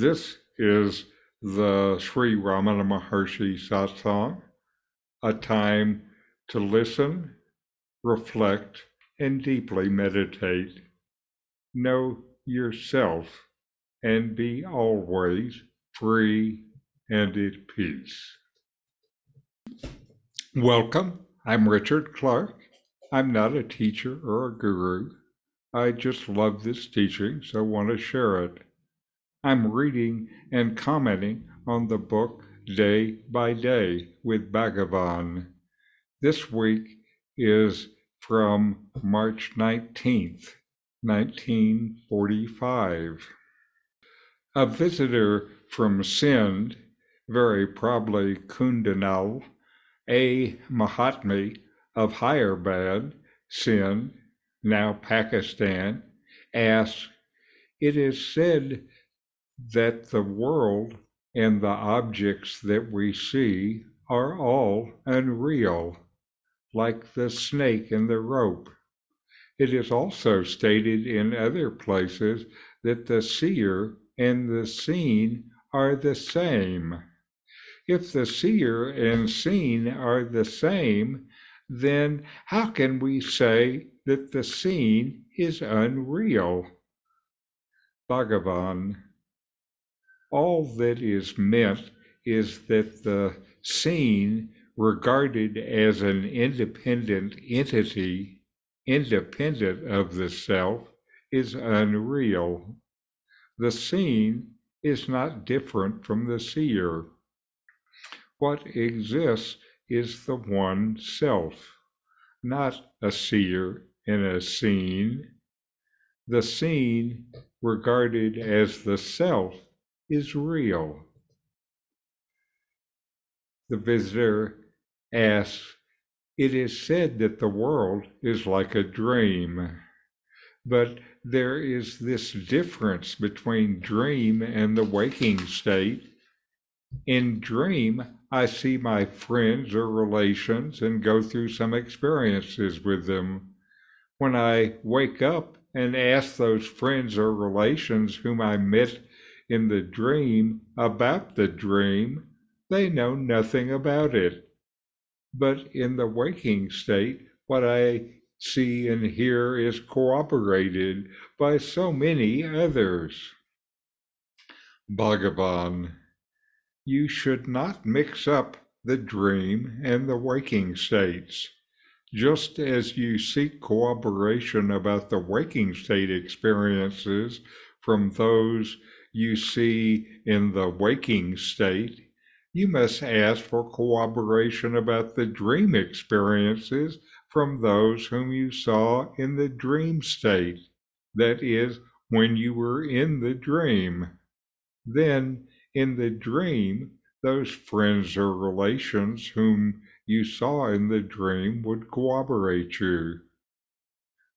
This is the Sri Ramana Maharshi satsang, a time to listen, reflect, and deeply meditate. Know yourself and be always free and at peace. Welcome. I'm Richard Clarke. I'm not a teacher or a guru. I just love this teaching, so want to share it. I'm reading and commenting on the book Day by Day with Bhagavan. This week is from March 19th, 1945. A visitor from Sindh, very probably Kundanal, a Mahatma of Hyderabad, Sindh, now Pakistan, asks, It is said that the world and the objects that we see are all unreal, like the snake and the rope. It is also stated in other places that the seer and the seen are the same. If the seer and seen are the same, then how can we say that the seen is unreal? Bhagavan. All that is meant is that the seen, regarded as an independent entity independent of the self, is unreal. The seen is not different from the seer. What exists is the one self, not a seer and a seen. The seen, regarded as the self, is real. The visitor asks, it is said that the world is like a dream, but there is this difference between dream and the waking state. In dream, I see my friends or relations and go through some experiences with them. When I wake up and ask those friends or relations whom I met in the dream about the dream, they know nothing about it. But in the waking state, what I see and hear is corroborated by so many others. Bhagavan, you should not mix up the dream and the waking states. Just as you seek corroboration about the waking state experiences from those you see in the waking state, you must ask for corroboration about the dream experiences from those whom you saw in the dream state, that is, when you were in the dream. Then, in the dream, those friends or relations whom you saw in the dream would corroborate you.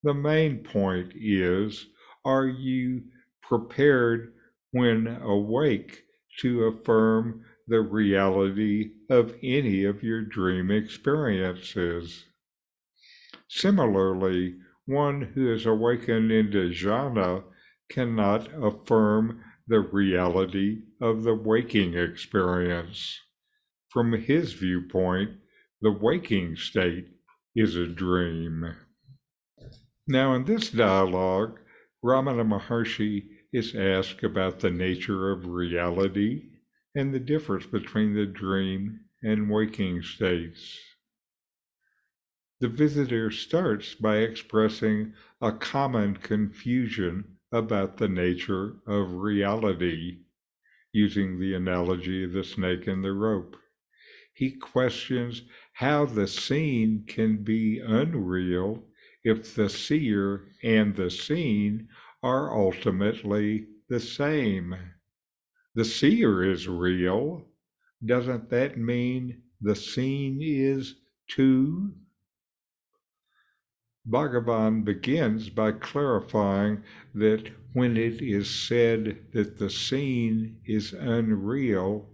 The main point is are you prepared when awake to affirm the reality of any of your dream experiences. Similarly, one who is awakened into jnana cannot affirm the reality of the waking experience. From his viewpoint, the waking state is a dream. Now, in this dialogue, Ramana Maharshi is asked about the nature of reality and the difference between the dream and waking states. The visitor starts by expressing a common confusion about the nature of reality, using the analogy of the snake and the rope. He questions how the seen can be unreal if the seer and the seen are ultimately the same the seer is real, doesn't that mean the seen is too? Bhagavan begins by clarifying that when it is said that the seen is unreal,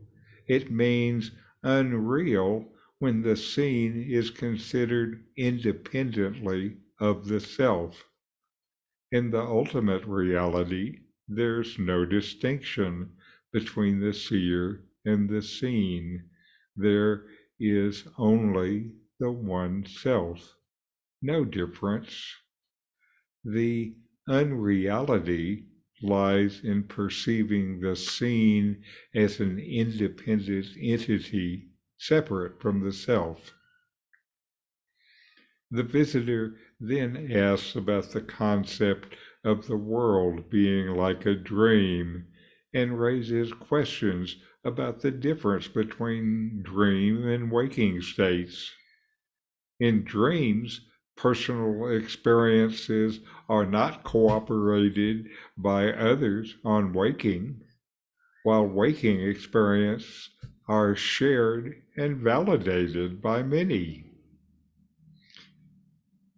it means unreal when the seen is considered independently of the self. In the ultimate reality, there's no distinction between the seer and the seen. There is only the one self, no difference. The unreality lies in perceiving the seen as an independent entity separate from the self. The visitor then asks about the concept of the world being like a dream and raises questions about the difference between dream and waking states. In dreams, personal experiences are not cooperated by others on waking, while waking experiences are shared and validated by many.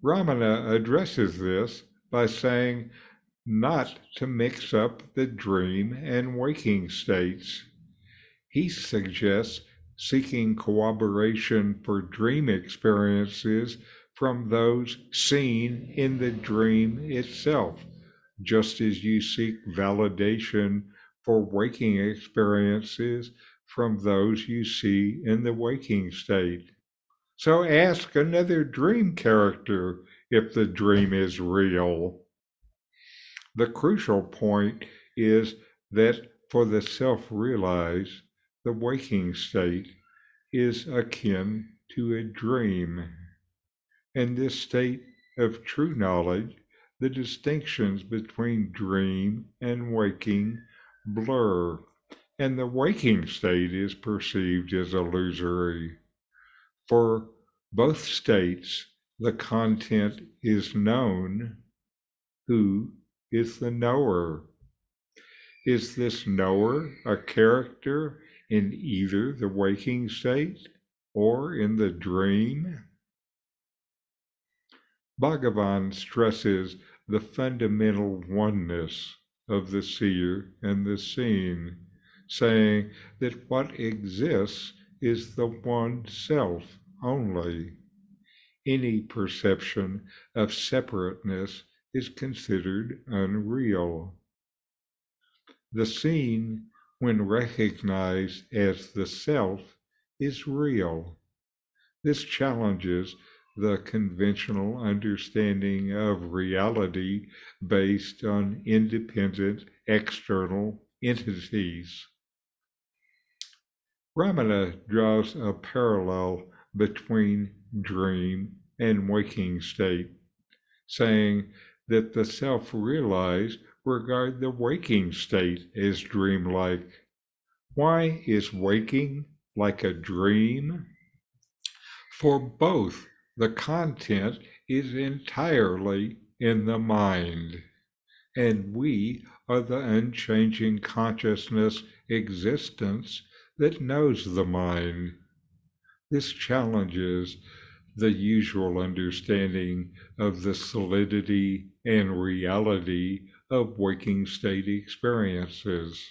Ramana addresses this by saying not to mix up the dream and waking states. He suggests seeking cooperation for dream experiences from those seen in the dream itself, just as you seek validation for waking experiences from those you see in the waking state. So ask another dream character if the dream is real. The crucial point is that for the self realized, the waking state is akin to a dream. In this state of true knowledge, the distinctions between dream and waking blur, and the waking state is perceived as illusory. For both states, the content is known. Who is the knower? Is this knower a character in either the waking state or in the dream? Bhagavan stresses the fundamental oneness of the seer and the seen, saying that what exists is the one self only. Any perception of separateness is considered unreal. The seen, when recognized as the self, is real. This challenges the conventional understanding of reality based on independent external entities. Ramana draws a parallel between dream and waking state, saying that the self realized regard the waking state as dreamlike. Why is waking like a dream? For both, the content is entirely in the mind, and we are the unchanging consciousness existence that knows the mind. This challenges the usual understanding of the solidity and reality of waking state experiences.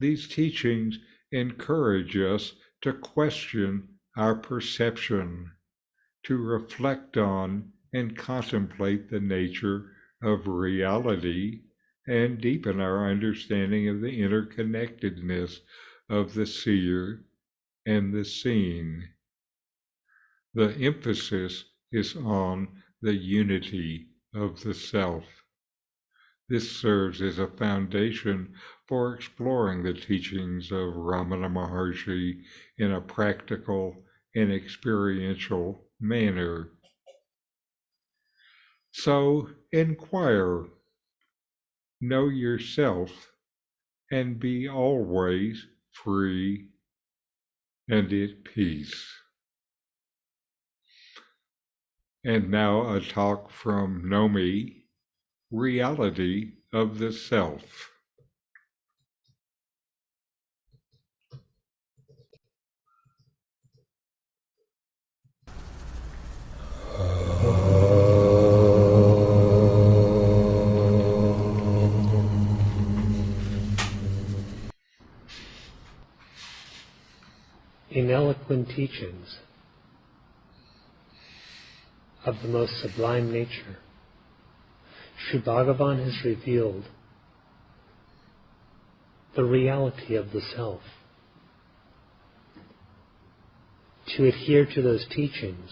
These teachings encourage us to question our perception, to reflect on and contemplate the nature of reality, and deepen our understanding of the interconnectedness of the seer and the seen. The emphasis is on the unity of the self. This serves as a foundation for exploring the teachings of Ramana Maharshi in a practical and experiential manner. So inquire, know yourself, and be always free and at peace. And now a talk from Nomi, Reality of the Self. Ineloquent teachings of the most sublime nature. Sri Bhagavan has revealed the reality of the self. To adhere to those teachings,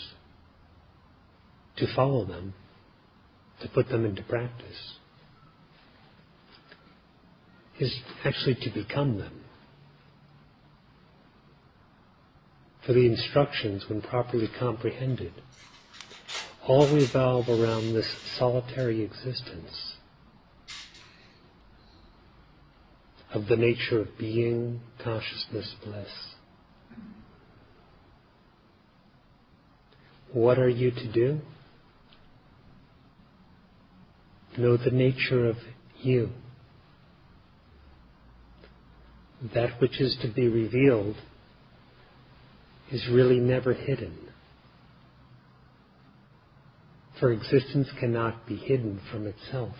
to follow them, to put them into practice, is actually to become them. For the instructions, when properly comprehended, all revolve around this solitary existence of the nature of being, consciousness, bliss. What are you to do? Know the nature of you. That which is to be revealed is really never hidden. For existence cannot be hidden from itself.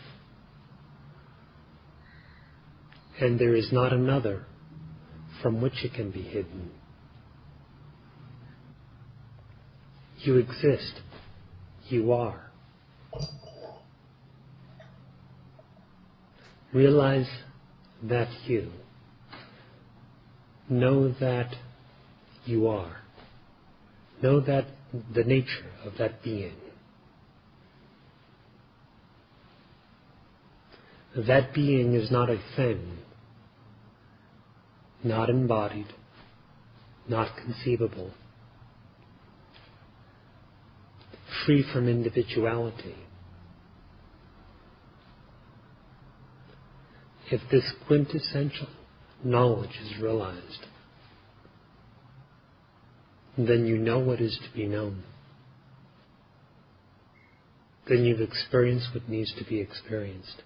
And there is not another from which it can be hidden. You exist. You are. Realize that you. Know that you are. Know that the nature of that being. That being is not a thing, not embodied, not conceivable, free from individuality. If this quintessential knowledge is realized, then you know what is to be known. Then you've experienced what needs to be experienced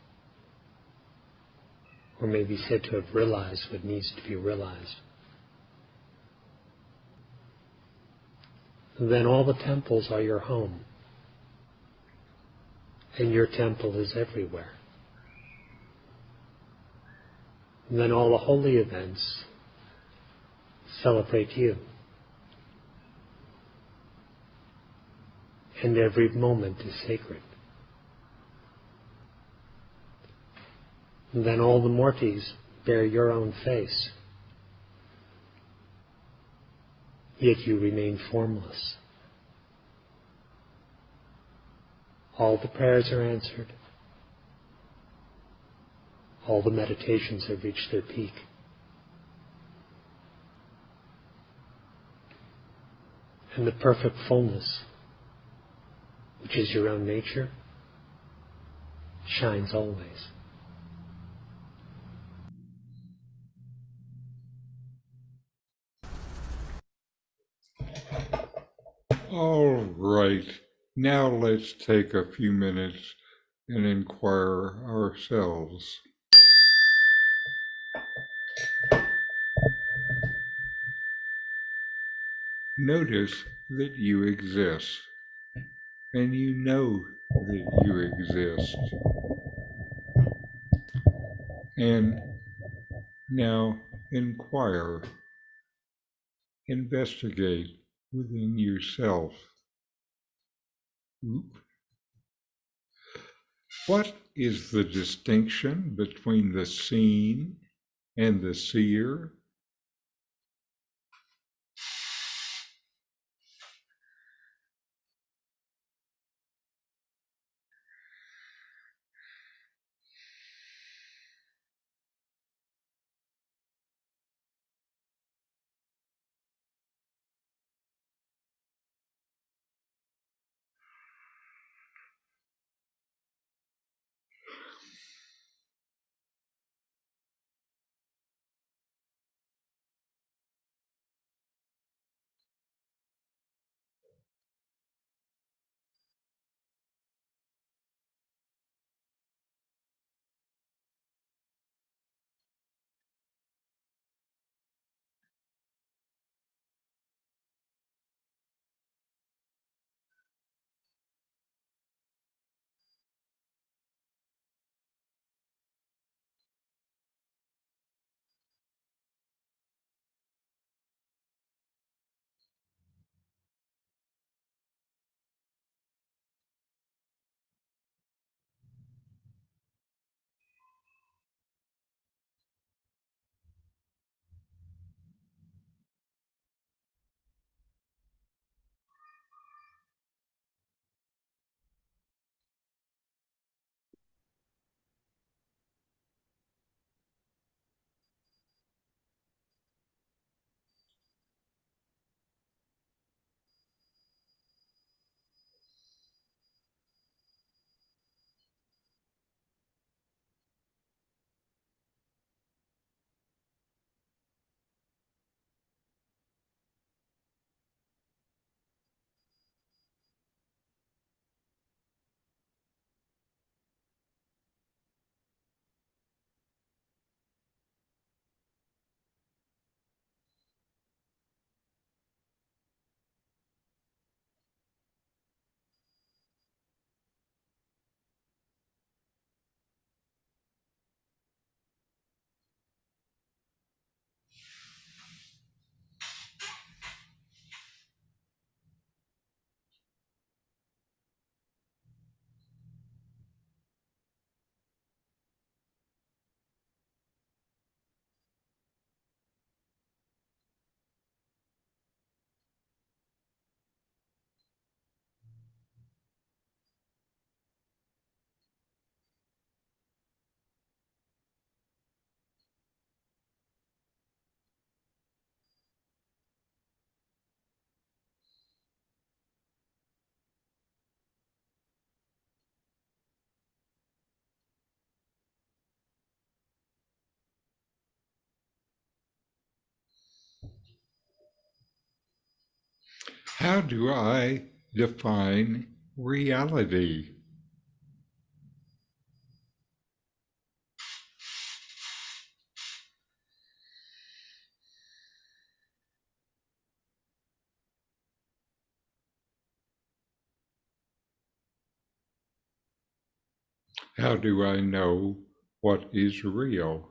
or may be said to have realized what needs to be realized. then all the temples are your home, and your temple is everywhere. And then all the holy events celebrate you. And every moment is sacred. then all the mortals bear your own face. Yet you remain formless. All the prayers are answered. All the meditations have reached their peak. And the perfect fullness, which is your own nature, shines always. All right, now let's take a few minutes and inquire ourselves. Notice that you exist, and you know that you exist. And now inquire, investigate within yourself. What is the distinction between the seen and the seer? How do I define reality? How do I know what is real?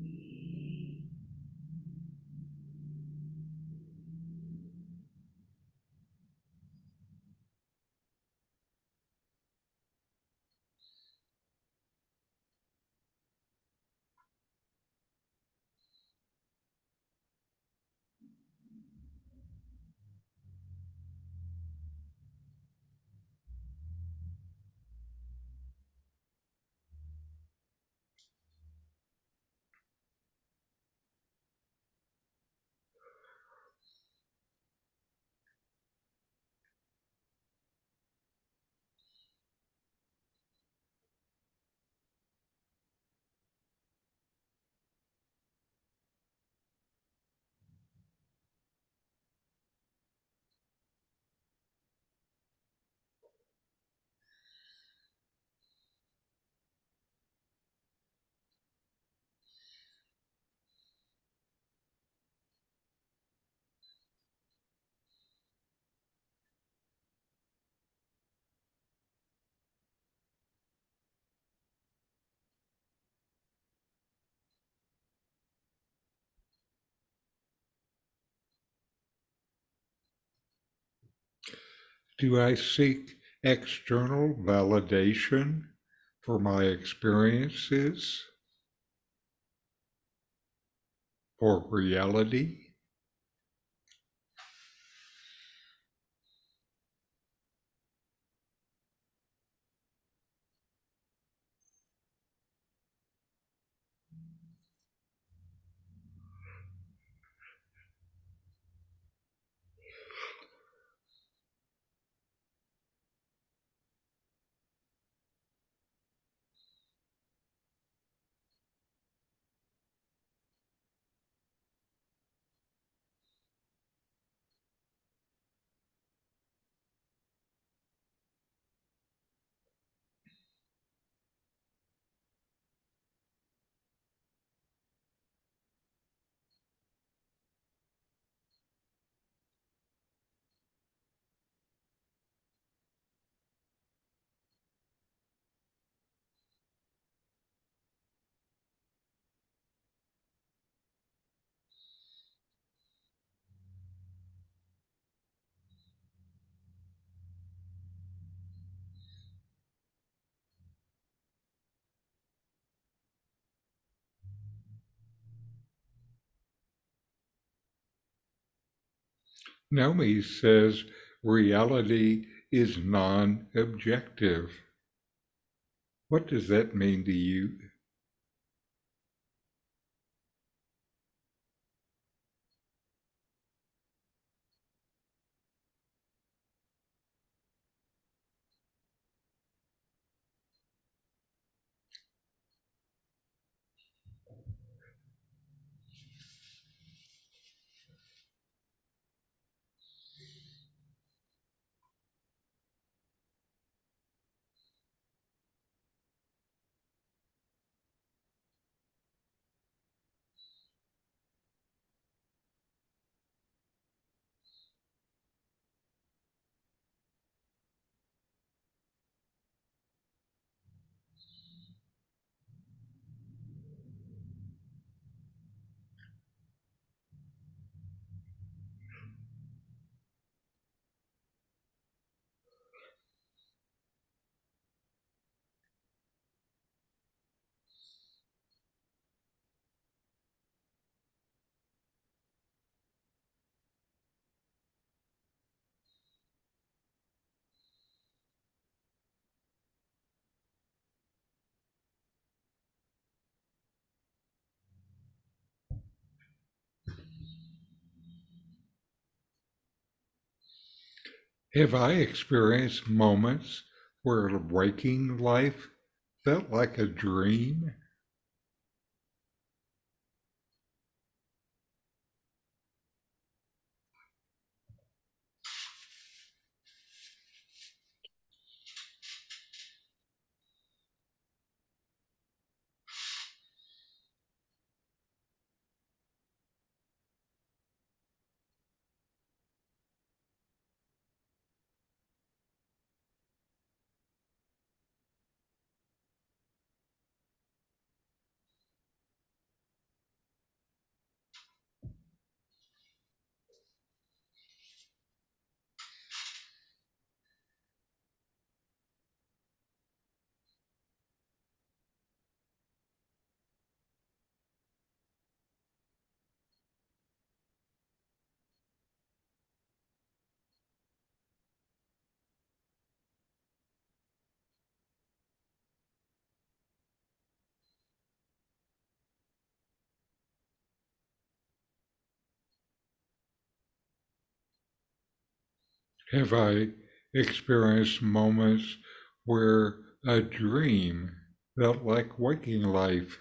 Do I seek external validation for my experiences or reality? Naomi says reality is non objective. What does that mean to you? Have I experienced moments where waking life felt like a dream? Have I experienced moments where a dream felt like waking life?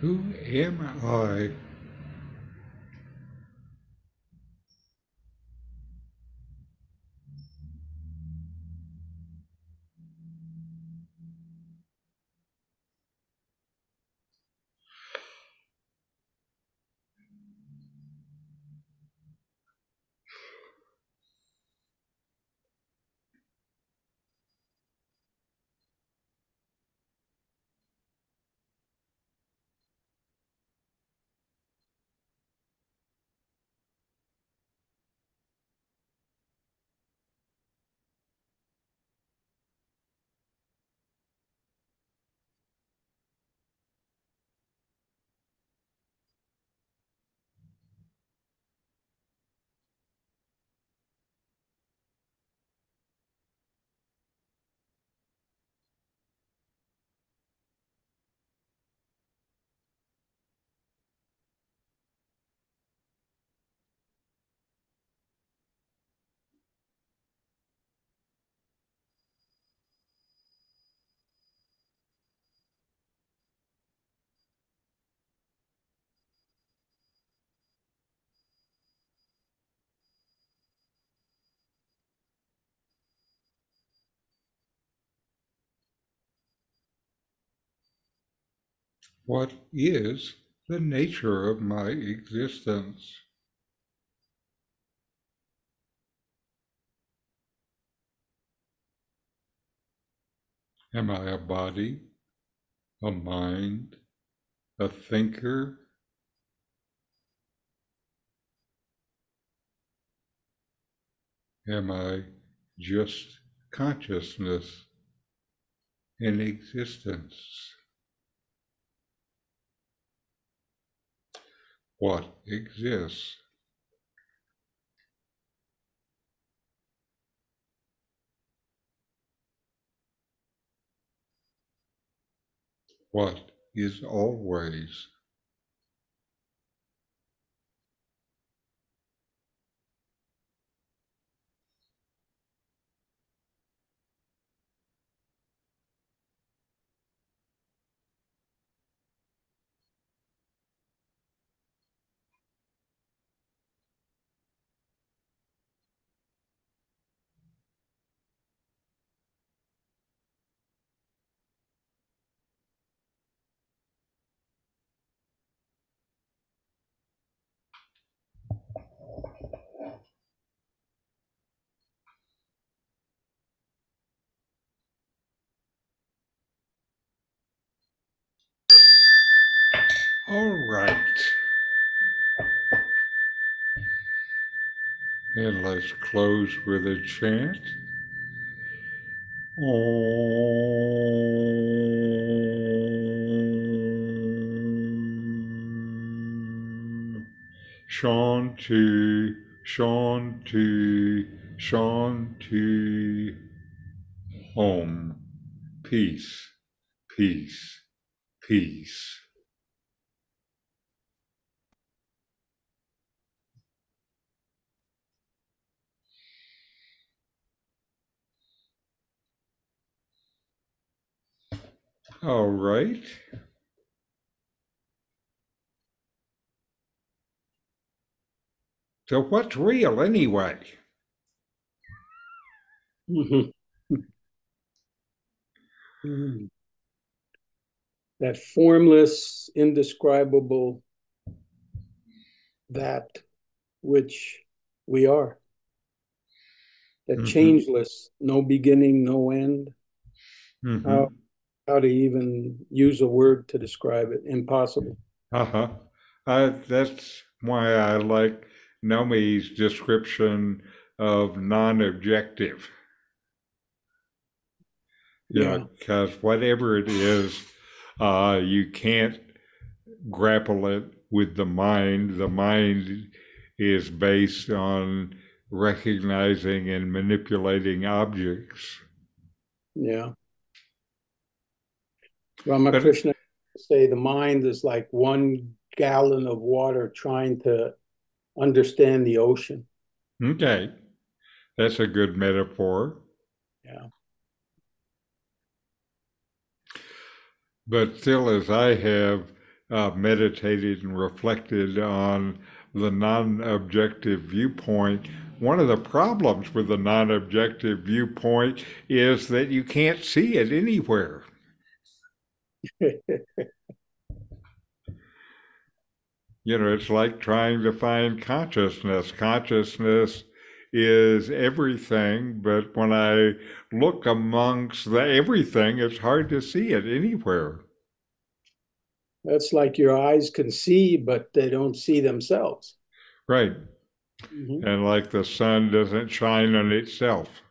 Who am I? What is the nature of my existence? Am I a body, a mind, a thinker? Am I just consciousness in existence? What exists. What is always. All right. And let's close with a chant. Om. Shanti, Shanti, Shanti. Om. Peace, peace, peace. All right. So what's real anyway? That formless, indescribable, that which we are. That Mhm. changeless, no beginning, no end. Mhm. How, how to even use a word to describe it? Impossible. Uh-huh. Uh, that's why I like Nomi's description of non-objective. Yeah. because whatever it is, uh, you can't grapple it with the mind. The mind is based on recognizing and manipulating objects. Yeah. Ramakrishna say the mind is like one gallon of water trying to understand the ocean. Okay, that's a good metaphor. Yeah. But still, as I have uh, meditated and reflected on the non objective viewpoint, one of the problems with the non objective viewpoint is that you can't see it anywhere. You know, it's like trying to find consciousness. Consciousness is everything, but when I look amongst the everything, it's hard to see it anywhere. That's like your eyes can see, but they don't see themselves. Right. Mhm, And like the sun doesn't shine on itself.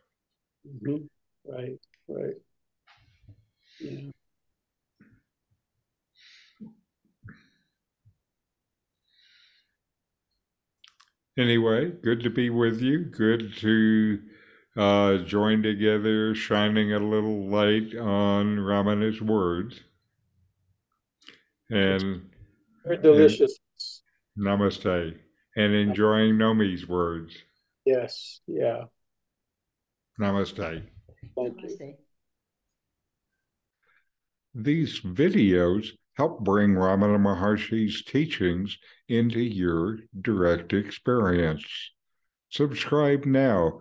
mhm. Right, right. Yeah. Anyway, good to be with you. Good to uh, join together, shining a little light on Ramana's words. And Very delicious. namaste. And enjoying Nomi's words. Yes, yeah. Namaste. Thank you. Namaste. These videos help bring Ramana Maharshi's teachings into your direct experience. Subscribe now